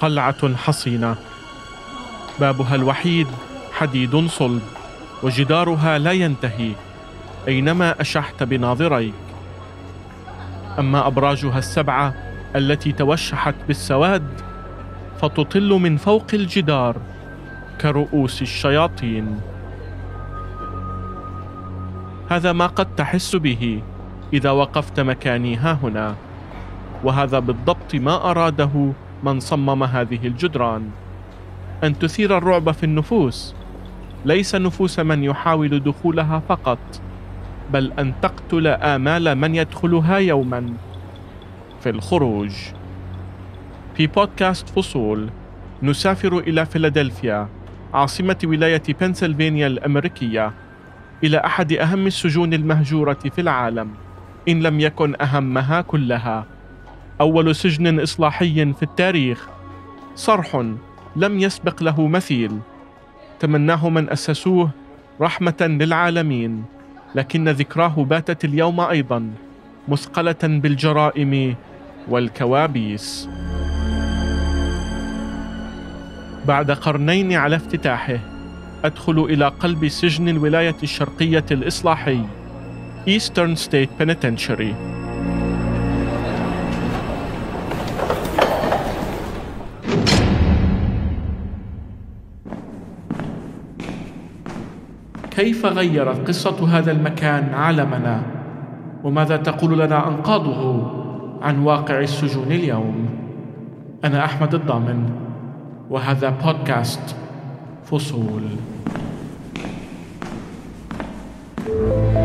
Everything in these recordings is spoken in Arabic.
قلعة حصينة. بابها الوحيد حديد صلب وجدارها لا ينتهي أينما أشحت بناظريك. أما أبراجها السبعة التي توشحت بالسواد فتطل من فوق الجدار كرؤوس الشياطين. هذا ما قد تحس به إذا وقفت مكاني ها هنا وهذا بالضبط ما أراده من صمم هذه الجدران. أن تثير الرعب في النفوس. ليس نفوس من يحاول دخولها فقط بل أن تقتل آمال من يدخلها يوما. في الخروج. في بودكاست فصول نسافر إلى فيلادلفيا عاصمة ولاية بنسلفانيا الأمريكية إلى أحد أهم السجون المهجورة في العالم إن لم يكن أهمها كلها. أول سجن إصلاحي في التاريخ. صرح لم يسبق له مثيل. تمناه من أسسوه رحمة للعالمين لكن ذكراه باتت اليوم أيضا مثقلة بالجرائم والكوابيس. بعد قرنين على افتتاحه أدخل إلى قلب سجن الولاية الشرقية الإصلاحي Eastern State Penitentiary. كيف غيرت قصة هذا المكان عالمنا؟ وماذا تقول لنا أنقاضه عن واقع السجون اليوم؟ أنا أحمد الضامن وهذا بودكاست فصول Fairfax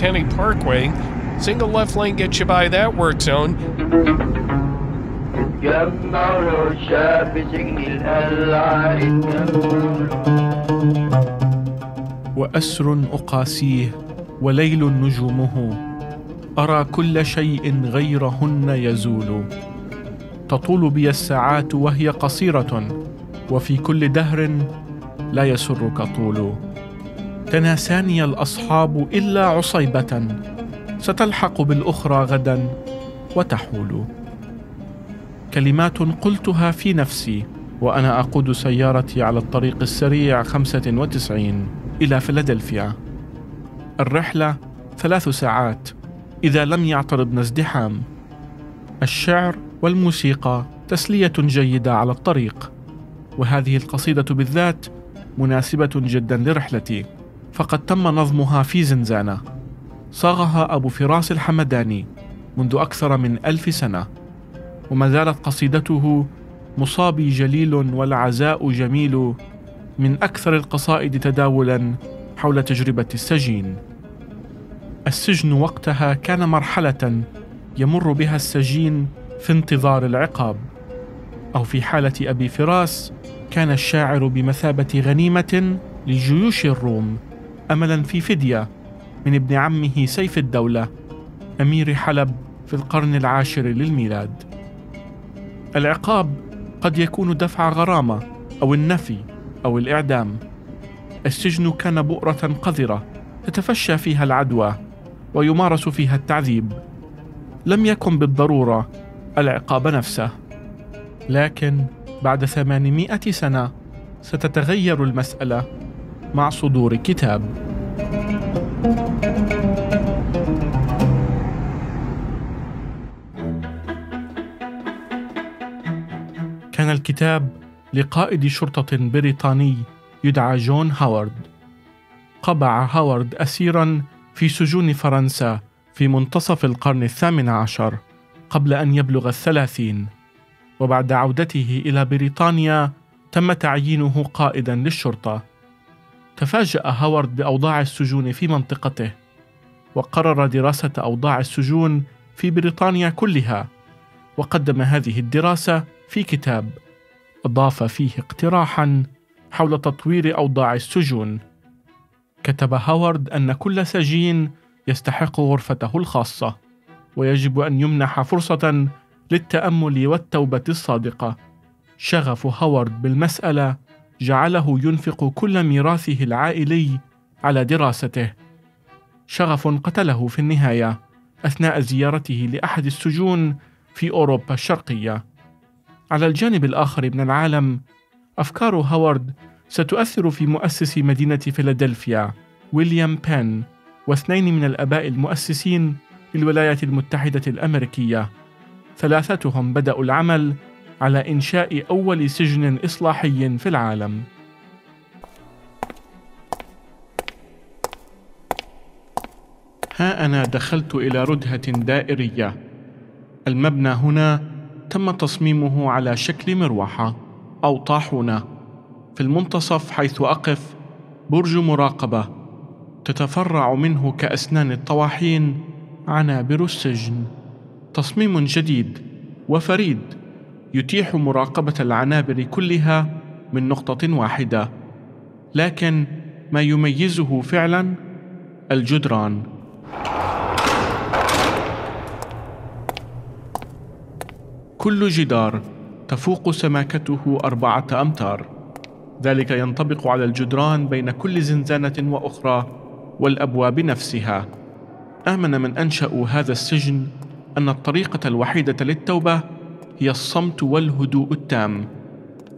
County Parkway. Single left lane gets you by that work zone. وأسر أقاسيه وليل نجومه أرى كل شيء غيرهن يزول تطول بي الساعات وهي قصيرة وفي كل دهر لا يسرك طول تناساني الأصحاب إلا عصيبة ستلحق بالأخرى غدا وتحول. كلمات قلتها في نفسي وأنا أقود سيارتي على الطريق السريع 95 إلى فيلادلفيا. الرحلة ثلاث ساعات إذا لم يعترضنا ازدحام. الشعر والموسيقى تسلية جيدة على الطريق وهذه القصيدة بالذات مناسبة جدا لرحلتي. فقد تم نظمها في زنزانة. صاغها أبو فراس الحمداني منذ أكثر من ألف سنة. وما زالت قصيدته مصابي جليل والعزاء جميل من أكثر القصائد تداولا حول تجربة السجين. السجن وقتها كان مرحلة يمر بها السجين في انتظار العقاب. أو في حالة أبي فراس كان الشاعر بمثابة غنيمة لجيوش الروم. املا في فدية من ابن عمه سيف الدولة أمير حلب في القرن العاشر للميلاد. العقاب قد يكون دفع غرامة أو النفي أو الإعدام. السجن كان بؤرة قذرة تتفشى فيها العدوى ويمارس فيها التعذيب. لم يكن بالضرورة العقاب نفسه. لكن بعد ثمانمائة سنة ستتغير المسألة. مع صدور كتاب. كان الكتاب لقائد شرطة بريطاني يدعى جون هاورد. قبع هاورد أسيرا في سجون فرنسا في منتصف القرن الثامن عشر قبل أن يبلغ الثلاثين. وبعد عودته إلى بريطانيا تم تعيينه قائدا للشرطة. تفاجأ هاورد بأوضاع السجون في منطقته وقرر دراسة أوضاع السجون في بريطانيا كلها وقدم هذه الدراسة في كتاب أضاف فيه اقتراحا حول تطوير أوضاع السجون كتب هاورد أن كل سجين يستحق غرفته الخاصة ويجب أن يمنح فرصة للتأمل والتوبة الصادقة. شغف هوارد بالمسألة جعله ينفق كل ميراثه العائلي على دراسته. شغف قتله في النهاية أثناء زيارته لأحد السجون في أوروبا الشرقية. على الجانب الآخر من العالم، أفكار هوارد ستؤثر في مؤسس مدينة فيلادلفيا ويليام بين واثنين من الآباء المؤسسين للولايات المتحدة الأمريكية. ثلاثتهم بدأوا العمل على إنشاء أول سجن إصلاحي في العالم. ها أنا دخلت إلى ردهة دائرية. المبنى هنا تم تصميمه على شكل مروحة أو طاحونة. في المنتصف حيث أقف برج مراقبة تتفرع منه كأسنان الطواحين عنابر السجن. تصميم جديد وفريد يتيح مراقبة العنابر كلها من نقطة واحدة. لكن ما يميزه فعلا؟ الجدران. كل جدار تفوق سماكته أربعة أمتار. ذلك ينطبق على الجدران بين كل زنزانة وأخرى والأبواب نفسها. آمن من أنشأوا هذا السجن أن الطريقة الوحيدة للتوبة هي الصمت والهدوء التام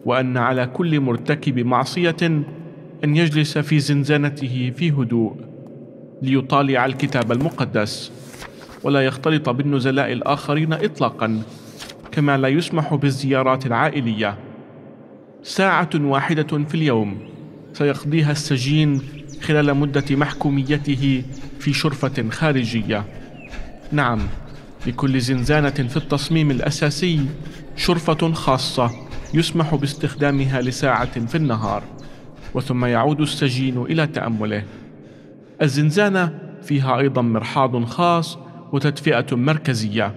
وأن على كل مرتكب معصية أن يجلس في زنزانته في هدوء ليطالع الكتاب المقدس ولا يختلط بالنزلاء الآخرين إطلاقا كما لا يسمح بالزيارات العائلية. ساعة واحدة في اليوم سيقضيها السجين خلال مدة محكوميته في شرفة خارجية. نعم. لكل زنزانة في التصميم الأساسي شرفة خاصة يسمح باستخدامها لساعة في النهار وثم يعود السجين إلى تأمله. الزنزانة فيها أيضا مرحاض خاص وتدفئة مركزية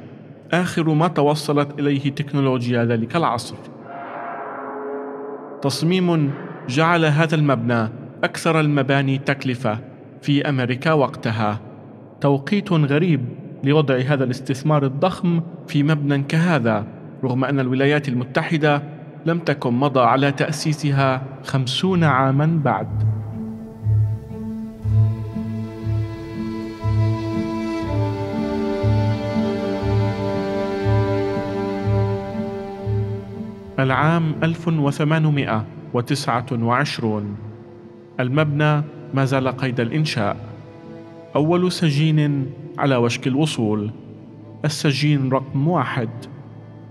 آخر ما توصلت إليه تكنولوجيا ذلك العصر. تصميم جعل هذا المبنى أكثر المباني تكلفة في أمريكا وقتها. توقيت غريب لوضع هذا الاستثمار الضخم في مبنى كهذا رغم أن الولايات المتحدة لم تكن مضى على تأسيسها خمسون عاما بعد. العام 1829 المبنى ما زال قيد الإنشاء. أول سجين على وشك الوصول. السجين رقم واحد.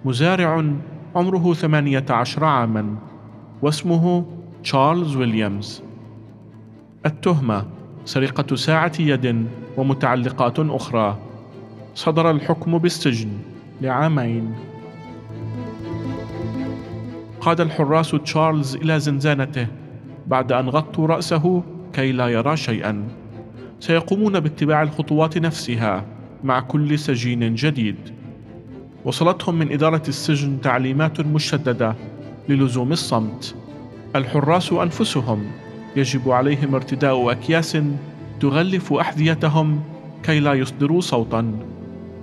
مزارع عمره ثمانية عشر عاما واسمه تشارلز ويليامز. التهمة سرقة ساعة يد ومتعلقات أخرى. صدر الحكم بالسجن لعامين. قاد الحراس تشارلز إلى زنزانته بعد أن غطوا رأسه كي لا يرى شيئا. سيقومون باتباع الخطوات نفسها مع كل سجين جديد. وصلتهم من إدارة السجن تعليمات مشددة للزوم الصمت. الحراس أنفسهم يجب عليهم ارتداء أكياس تغلف أحذيتهم كي لا يصدروا صوتا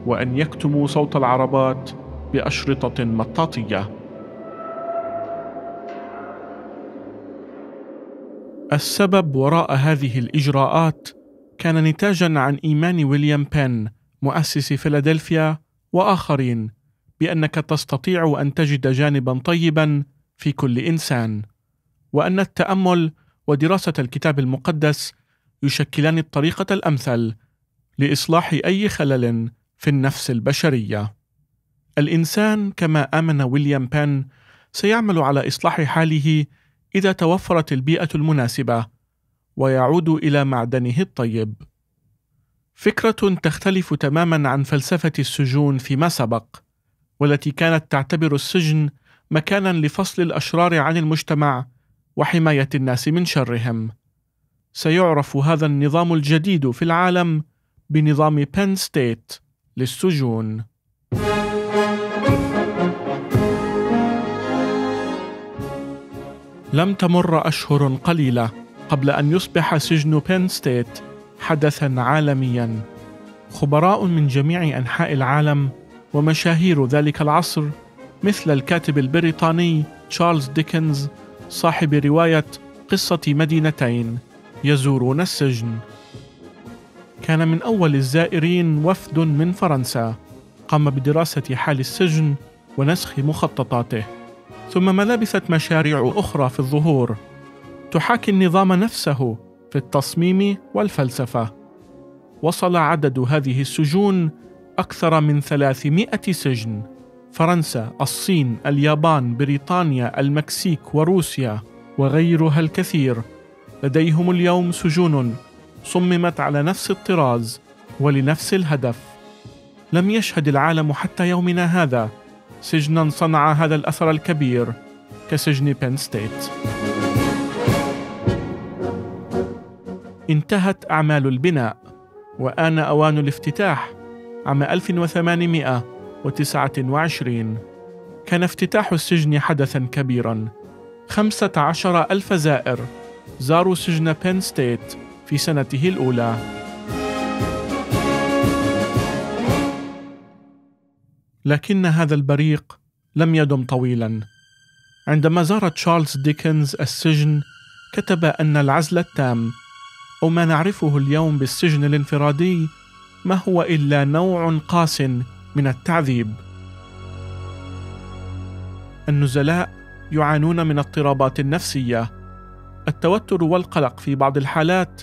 وأن يكتموا صوت العربات بأشرطة مطاطية. السبب وراء هذه الإجراءات كان نتاجا عن إيمان ويليام بين مؤسس فيلادلفيا وآخرين بأنك تستطيع أن تجد جانبا طيبا في كل إنسان وأن التأمل ودراسة الكتاب المقدس يشكلان الطريقة الأمثل لإصلاح أي خلل في النفس البشرية. الإنسان كما آمن ويليام بين سيعمل على إصلاح حاله إذا توفرت البيئة المناسبة ويعود إلى معدنه الطيب. فكرة تختلف تماما عن فلسفة السجون فيما سبق، والتي كانت تعتبر السجن مكانا لفصل الأشرار عن المجتمع وحماية الناس من شرهم. سيعرف هذا النظام الجديد في العالم بنظام بن ستيت للسجون. لم تمر أشهر قليلة قبل أن يصبح سجن بن ستيت حدثا عالميا. خبراء من جميع أنحاء العالم ومشاهير ذلك العصر مثل الكاتب البريطاني تشارلز ديكنز صاحب رواية قصة مدينتين يزورون السجن. كان من أول الزائرين وفد من فرنسا قام بدراسة حال السجن ونسخ مخططاته. ثم ما لبثت مشاريع أخرى في الظهور. تحاكي النظام نفسه في التصميم والفلسفة. وصل عدد هذه السجون أكثر من 300 سجن. فرنسا، الصين، اليابان، بريطانيا، المكسيك وروسيا وغيرها الكثير. لديهم اليوم سجون صممت على نفس الطراز ولنفس الهدف. لم يشهد العالم حتى يومنا هذا. سجنا صنع هذا الأثر الكبير كسجن بن ستيت انتهت أعمال البناء وآن أوان الافتتاح عام 1829 كان افتتاح السجن حدثا كبيرا. خمسة عشر ألف زائر. زاروا سجن بن ستيت في سنته الأولى. لكن هذا البريق لم يدم طويلا. عندما زار تشارلز ديكنز السجن كتب أن العزل التام أو ما نعرفه اليوم بالسجن الانفرادي ما هو إلا نوع قاس من التعذيب. النزلاء يعانون من اضطرابات نفسية التوتر والقلق في بعض الحالات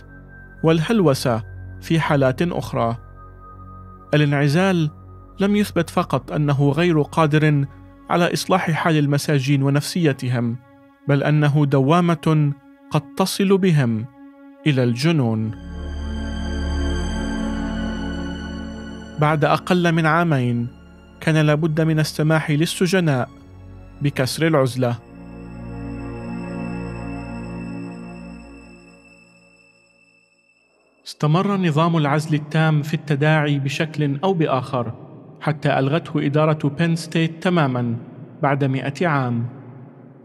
والهلوسة في حالات أخرى. الانعزال لم يثبت فقط أنه غير قادر على إصلاح حال المساجين ونفسيتهم بل أنه دوامة قد تصل بهم. إلى الجنون. بعد أقل من عامين كان لابد من السماح للسجناء بكسر العزلة. استمر نظام العزل التام في التداعي بشكل أو بآخر حتى ألغته إدارة بين ستيت تماما بعد مئة عام.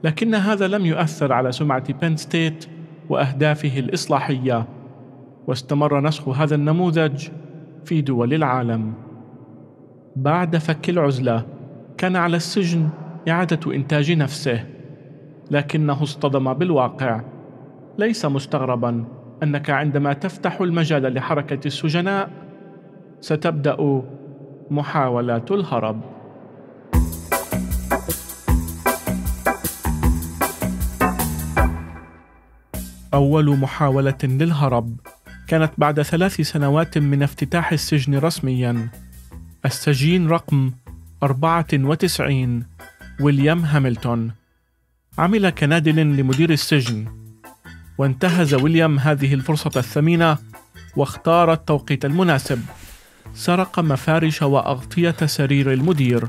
لكن هذا لم يؤثر على سمعة بين ستيت وأهدافه الإصلاحية واستمر نسخ هذا النموذج في دول العالم. بعد فك العزلة كان على السجن إعادة إنتاج نفسه لكنه اصطدم بالواقع. ليس مستغربا أنك عندما تفتح المجال لحركة السجناء ستبدأ محاولات الهرب. أول محاولة للهرب. كانت بعد ثلاث سنوات من افتتاح السجن رسميا. السجين رقم 94 ويليام هاملتون. عمل كنادل لمدير السجن. وانتهز ويليام هذه الفرصة الثمينة واختار التوقيت المناسب. سرق مفارش وأغطية سرير المدير.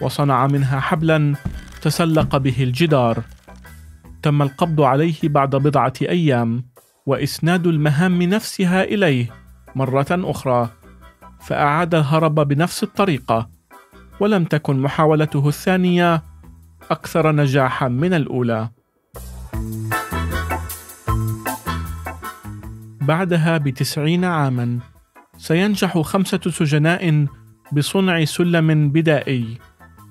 وصنع منها حبلا تسلق به الجدار. تم القبض عليه بعد بضعة أيام وإسناد المهام نفسها إليه مرة أخرى. فأعاد الهرب بنفس الطريقة ولم تكن محاولته الثانية أكثر نجاحا من الأولى. بعدها بتسعين عاما سينجح خمسة سجناء بصنع سلم بدائي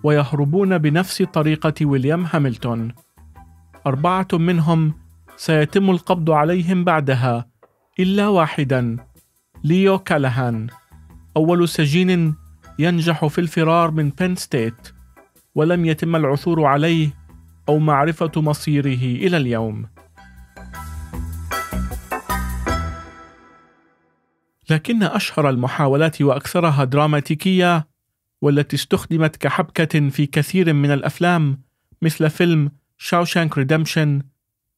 ويهربون بنفس طريقة ويليام هاملتون. أربعة منهم سيتم القبض عليهم بعدها إلا واحدا ليو كالهان. أول سجين ينجح في الفرار من بن ستيت ولم يتم العثور عليه أو معرفة مصيره إلى اليوم. لكن أشهر المحاولات وأكثرها دراماتيكية والتي استخدمت كحبكة في كثير من الأفلام مثل فيلم شاوشانك ريدمشن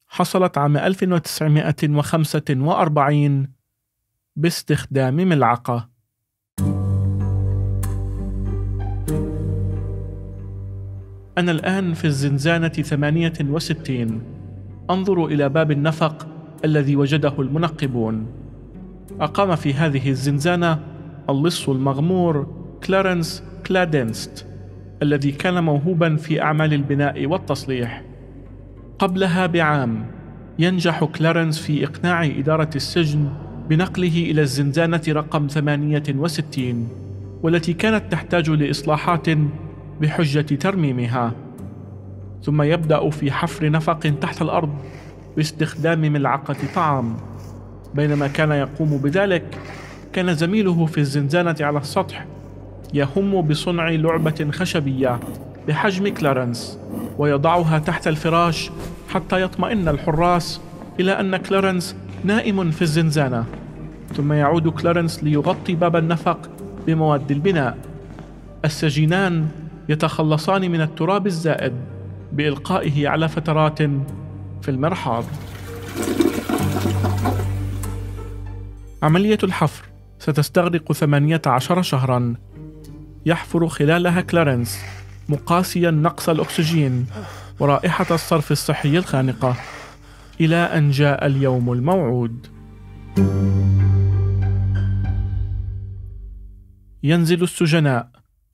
حصلت عام 1945 باستخدام ملعقة. أنا الآن في الزنزانة 68 أنظر إلى باب النفق الذي وجده المنقبون. أقام في هذه الزنزانة اللص المغمور كلارنس كلادنست الذي كان موهوبا في أعمال البناء والتصليح. قبلها بعام ينجح كلارنس في إقناع إدارة السجن بنقله إلى الزنزانة رقم 68 والتي كانت تحتاج لإصلاحات بحجة ترميمها. ثم يبدأ في حفر نفق تحت الأرض باستخدام ملعقة طعام. بينما كان يقوم بذلك كان زميله في الزنزانة على السطح يهم بصنع لعبة خشبية بحجم كلارنس. ويضعها تحت الفراش حتى يطمئن الحراس إلى أن كلارنس نائم في الزنزانة. ثم يعود كلارنس ليغطي باب النفق بمواد البناء. السجينان يتخلصان من التراب الزائد بإلقائه على فترات في المرحاض. عملية الحفر ستستغرق 18 شهرا. يحفر خلالها كلارنس. مقاسيا نقص الأكسجين ورائحة الصرف الصحي الخانقة. إلى أن جاء اليوم الموعود. ينزل السجناء.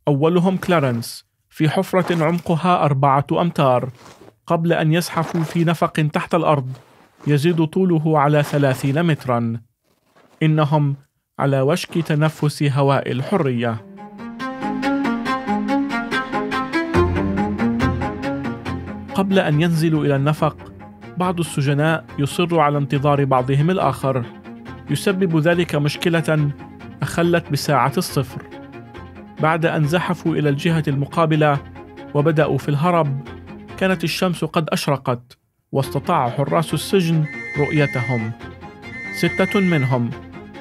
أولهم كلارنس. في حفرة عمقها أربعة أمتار. قبل أن يزحفوا في نفق تحت الأرض يزيد طوله على ثلاثين مترا. إنهم على وشك تنفس هواء الحرية. قبل أن ينزلوا إلى النفق بعض السجناء يصر على انتظار بعضهم الآخر. يسبب ذلك مشكلة أخلت بساعة الصفر. بعد أن زحفوا إلى الجهة المقابلة وبدأوا في الهرب كانت الشمس قد أشرقت واستطاع حراس السجن رؤيتهم. ستة منهم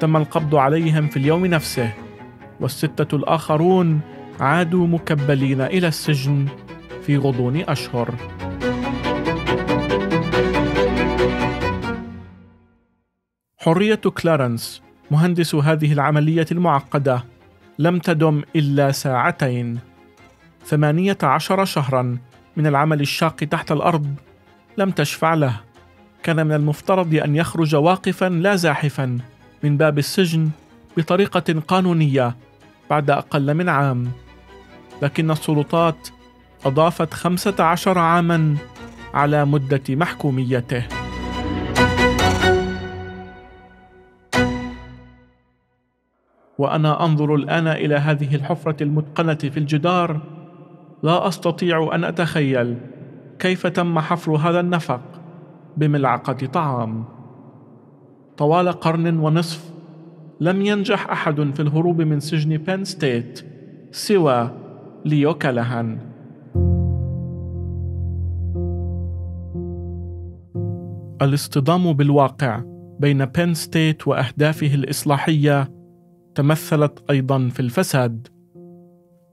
تم القبض عليهم في اليوم نفسه والستة الآخرون عادوا مكبلين إلى السجن في غضون أشهر. حرية كلارنس مهندس هذه العملية المعقدة لم تدم إلا ساعتين. ثمانية عشر شهرا من العمل الشاق تحت الأرض لم تشفع له. كان من المفترض أن يخرج واقفا لا زاحفا من باب السجن بطريقة قانونية بعد أقل من عام. لكن السلطات أضافت خمسة عشر عاما على مدة محكوميته. وأنا أنظر الآن إلى هذه الحفرة المتقنة في الجدار لا أستطيع أن أتخيل كيف تم حفر هذا النفق بملعقة طعام. طوال قرن ونصف لم ينجح أحد في الهروب من سجن بين ستيت سوى ليو كالهان. الاصطدام بالواقع بين بين ستيت وأهدافه الإصلاحية تمثلت أيضا في الفساد.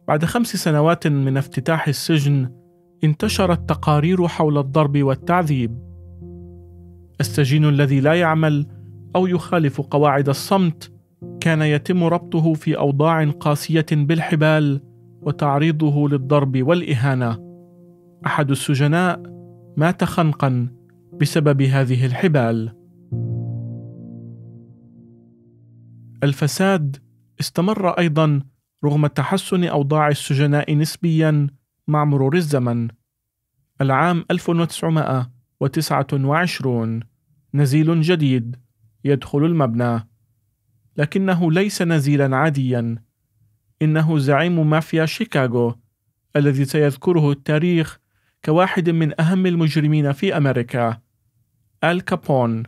بعد خمس سنوات من افتتاح السجن انتشرت تقارير حول الضرب والتعذيب. السجين الذي لا يعمل أو يخالف قواعد الصمت كان يتم ربطه في أوضاع قاسية بالحبال وتعريضه للضرب والإهانة. أحد السجناء مات خنقا بسبب هذه الحبال. الفساد استمر أيضا رغم تحسن أوضاع السجناء نسبيا مع مرور الزمن. العام 1929 نزيل جديد يدخل المبنى. لكنه ليس نزيلا عاديا. إنه زعيم مافيا شيكاغو الذي سيذكره التاريخ كواحد من أهم المجرمين في أمريكا. آل كابون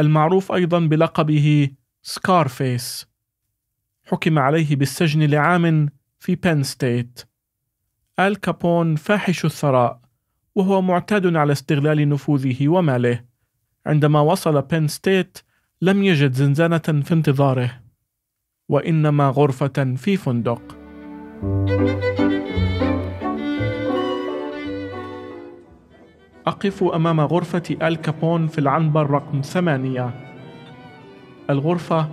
المعروف أيضا بلقبه سكارفيس حكم عليه بالسجن لعام في بين ستيت آل كابون فاحش الثراء وهو معتاد على استغلال نفوذه وماله. عندما وصل بين ستيت لم يجد زنزانة في انتظاره. وإنما غرفة في فندق. أقف أمام غرفة آل كابون في العنبر رقم ثمانية. الغرفة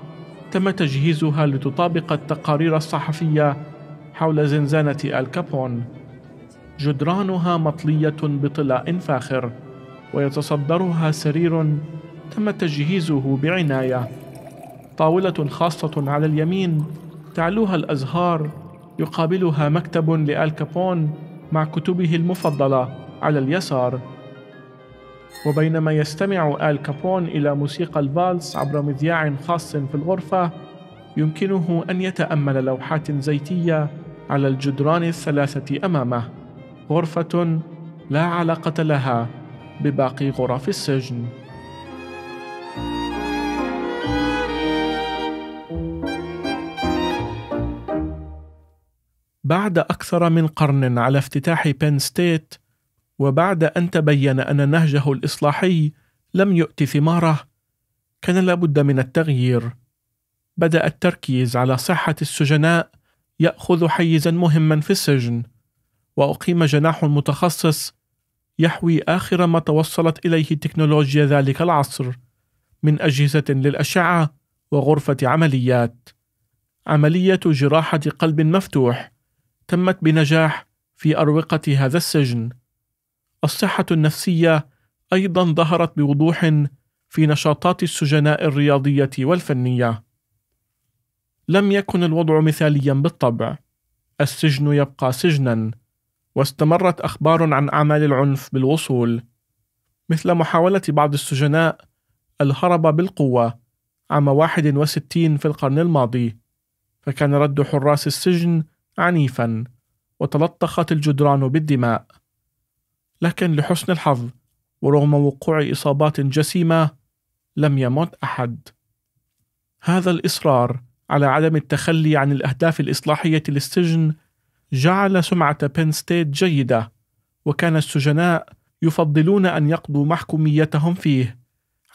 تم تجهيزها لتطابق التقارير الصحفية حول زنزانة الكابون جدرانها مطلية بطلاء فاخر ويتصدرها سرير تم تجهيزه بعناية. طاولة خاصة على اليمين تعلوها الأزهار يقابلها مكتب لآل كابون مع كتبه المفضلة على اليسار. وبينما يستمع آل كابون إلى موسيقى الفالس عبر مذياع خاص في الغرفة يمكنه أن يتأمل لوحات زيتية على الجدران الثلاثة أمامه غرفة لا علاقة لها بباقي غرف السجن. بعد أكثر من قرن على افتتاح بين ستيت وبعد أن تبين أن نهجه الإصلاحي لم يؤت ثماره كان لابد من التغيير. بدأ التركيز على صحة السجناء يأخذ حيزا مهما في السجن وأقيم جناح متخصص يحوي آخر ما توصلت إليه تكنولوجيا ذلك العصر من أجهزة للأشعة وغرفة عمليات. عملية جراحة قلب مفتوح تمت بنجاح في أروقة هذا السجن. الصحة النفسية أيضا ظهرت بوضوح في نشاطات السجناء الرياضية والفنية. لم يكن الوضع مثاليا بالطبع. السجن يبقى سجنا واستمرت أخبار عن أعمال العنف بالوصول. مثل محاولة بعض السجناء الهرب بالقوة عام 61 في القرن الماضي فكان رد حراس السجن عنيفا وتلطخت الجدران بالدماء. لكن لحسن الحظ ورغم وقوع إصابات جسيمة لم يمت أحد. هذا الإصرار على عدم التخلي عن الأهداف الإصلاحية للسجن جعل سمعة بين ستيت جيدة وكان السجناء يفضلون أن يقضوا محكوميتهم فيه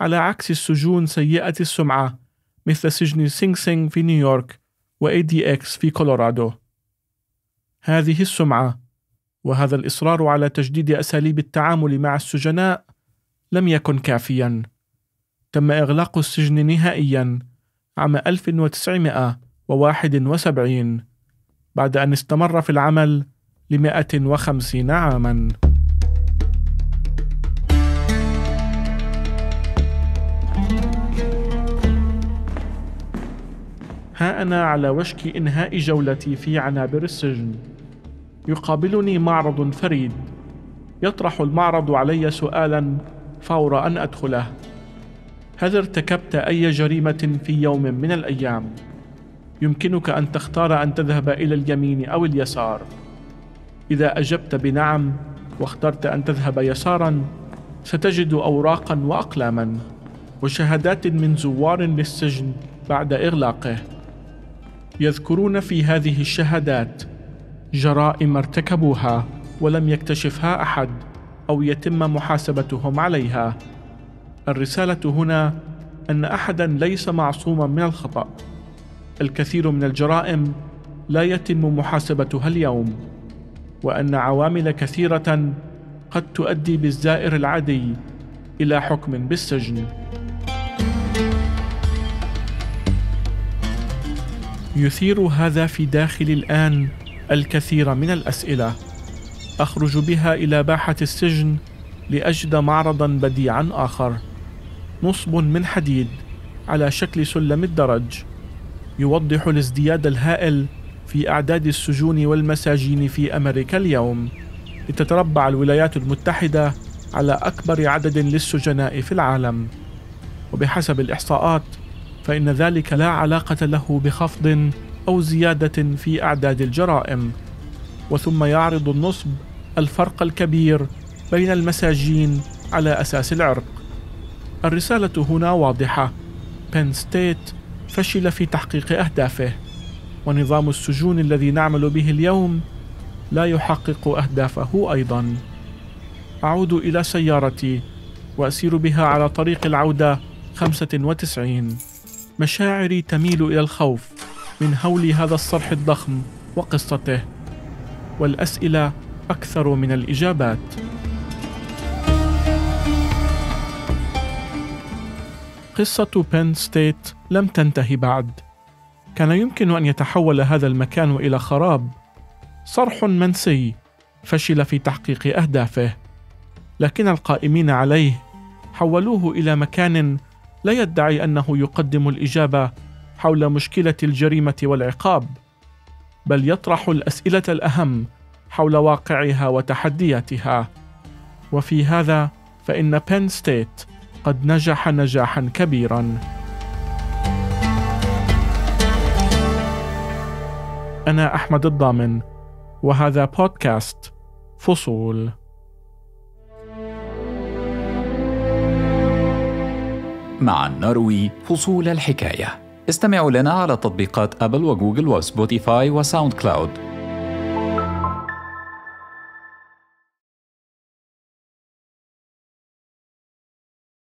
على عكس السجون سيئة السمعة مثل سجن سينغ سينغ في نيويورك و دي إكس في كولورادو. هذه السمعة وهذا الإصرار على تجديد أساليب التعامل مع السجناء لم يكن كافيا. تم إغلاق السجن نهائيا عام 1971 بعد أن استمر في العمل لمائة وخمسين عاما. ها أنا على وشك إنهاء جولتي في عنابر السجن. يقابلني معرض فريد. يطرح المعرض علي سؤالا فور أن أدخله. هل ارتكبت أي جريمة في يوم من الأيام؟ يمكنك أن تختار أن تذهب إلى اليمين أو اليسار. إذا أجبت بنعم واخترت أن تذهب يسارا ستجد أوراقا وأقلاما وشهادات من زوار للسجن بعد إغلاقه. يذكرون في هذه الشهادات جرائم ارتكبوها ولم يكتشفها أحد أو يتم محاسبتهم عليها. الرسالة هنا أن أحدا ليس معصوما من الخطأ. الكثير من الجرائم لا يتم محاسبتها اليوم وأن عوامل كثيرة قد تؤدي بالزائر العادي إلى حكم بالسجن. يثير هذا في داخلي الآن الكثير من الأسئلة. أخرج بها إلى باحة السجن لأجد معرضا بديعا آخر. نصب من حديد على شكل سلم الدرج. يوضح الازدياد الهائل في أعداد السجون والمساجين في أمريكا اليوم. لتتربع الولايات المتحدة على أكبر عدد للسجناء في العالم. وبحسب الإحصاءات فإن ذلك لا علاقة له بخفض أو زيادة في أعداد الجرائم. وثم يعرض النصب الفرق الكبير بين المساجين على أساس العرق. الرسالة هنا واضحة. بين ستيت فشل في تحقيق أهدافه. ونظام السجون الذي نعمل به اليوم لا يحقق أهدافه أيضا. أعود إلى سيارتي وأسير بها على طريق العودة 95 مشاعري تميل إلى الخوف. من هول هذا الصرح الضخم وقصته والأسئلة أكثر من الإجابات. قصة بين ستيت لم تنتهي بعد. كان يمكن أن يتحول هذا المكان إلى خراب. صرح منسي فشل في تحقيق أهدافه. لكن القائمين عليه حولوه إلى مكان لا يدعي أنه يقدم الإجابة حول مشكلة الجريمة والعقاب بل يطرح الأسئلة الأهم حول واقعها وتحدياتها. وفي هذا فإن بين ستيت قد نجح نجاحا كبيرا. أنا أحمد الضامن وهذا بودكاست فصول. معا نروي فصول الحكاية. استمعوا لنا على تطبيقات أبل وجوجل وسبوتيفاي وساوند كلاود.